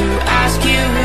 to ask you